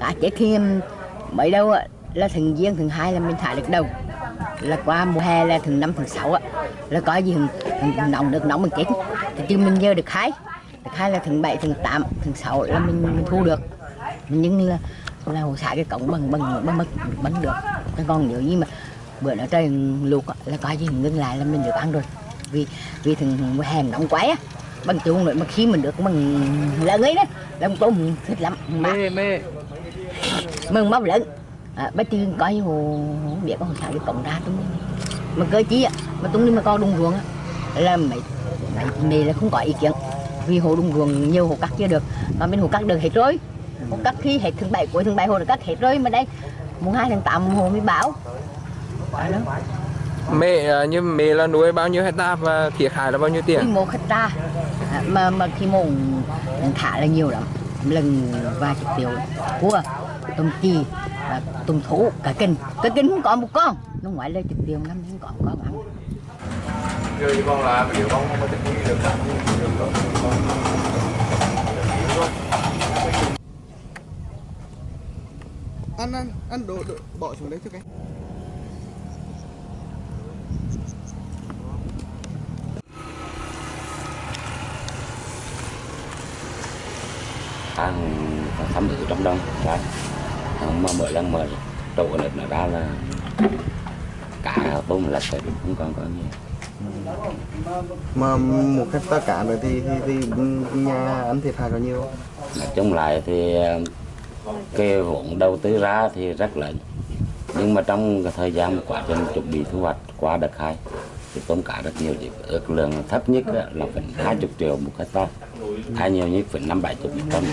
cá chết thì mấy đâu là thường giêng thường hai là mình thả được đầu. Là qua mùa hè là thường năm thường sáu là có gì thường, nóng được nóng mình chết. Thì chứ mình giờ được hai. Được hai là thường bảy thường tám thường sáu là mình, mình thu được. Nhưng là là hồ xả cái cổng bằng bằng bằng mất bắn được. Cái con nhiều như mà bữa nó trời lụt là có gì ngưng lại là mình được ăn rồi. Vì vì thường mùa hè nóng quá á. Bằng chuông rồi mà khi mình được bằng lớn ấy đó là tôm thích lắm. Mà mê mê mừng móc lớn. À, bây tiên như hồ không biết có hồ xả cái cổng ra tung. Mà cơ chí á mà tung đi mà con đung ruộng á là mấy mấy mẹ là không có ý kiến. Vì hồ đung ruộng nhiều hồ cắt chưa được mà bên hồ cắt được hết rồi. Hồ cắt khi hết tháng bảy cuối tháng bảy hồ đã cắt hết rồi mà đây. Mùng hai tháng tám hồ mới báo. Đó mẹ ờ, như mẹ là nuôi bao nhiêu hecta và thiệt hại là bao nhiêu tiền? Khách ra à, mà mà khi mổ thả là nhiều lắm lần vài chục triệu cua tôm chi và tôm thú cả kinh. Cả kinh không có một con nó ngoại lên chục triệu năm không có một con ăn con là điều con không có thích được ăn ăn ăn đồ, đồ bỏ xuống đấy cho cái ăn thấm ở trong đông đấy. Mà mỗi lần mà trộn được nó ra là cả tôm lật thì cũng còn có nhiều mà một hecta cả rồi thì thì, thì nhà ăn thiệt hại bao nhiêu? Nói chung lại thì ờ, cái vốn đầu tư ra thì rất lớn. Nhưng mà trong thời gian quá trình chuẩn bị thu hoạch qua đợt hai thì tôm cá rất nhiều chỉ ước lượng thấp nhất là phải hai chục triệu một hecta. Hay nhiều nhất phải năm bảy chục tấn